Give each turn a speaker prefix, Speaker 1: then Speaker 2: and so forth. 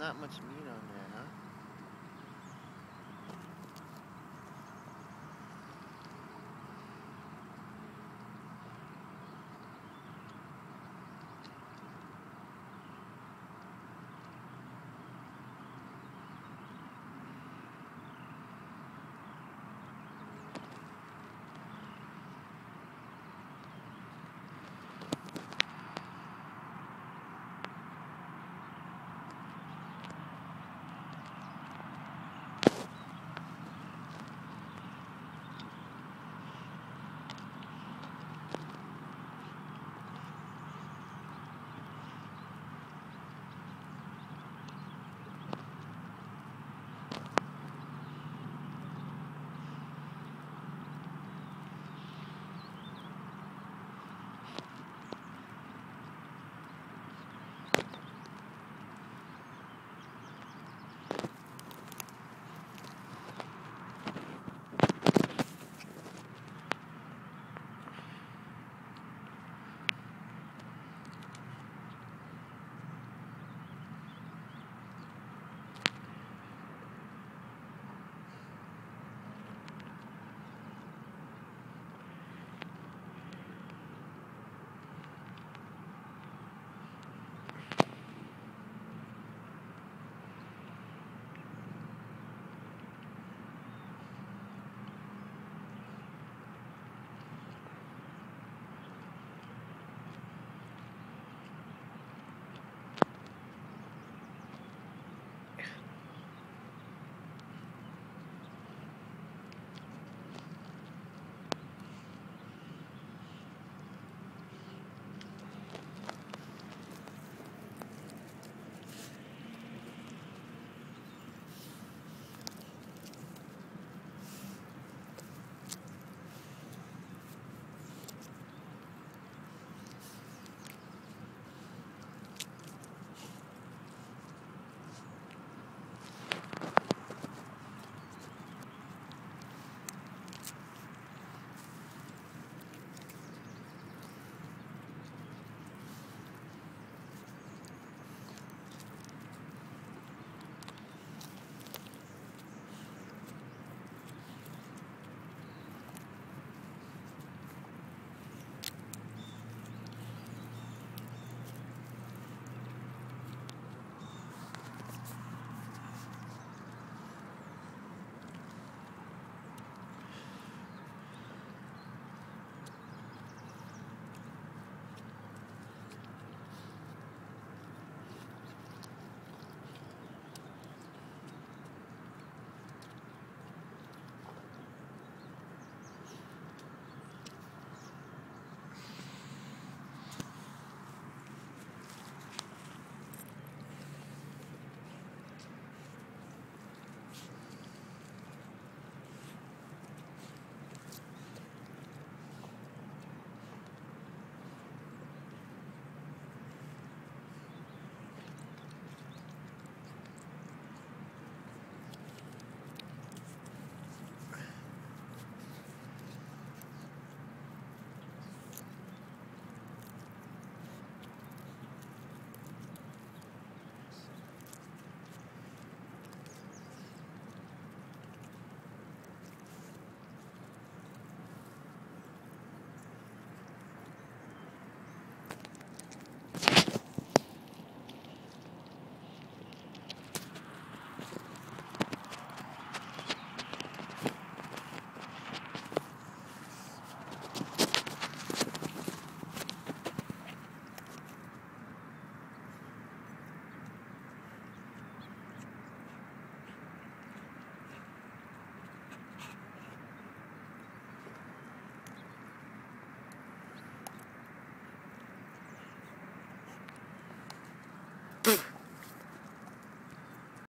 Speaker 1: not much meat on there, huh?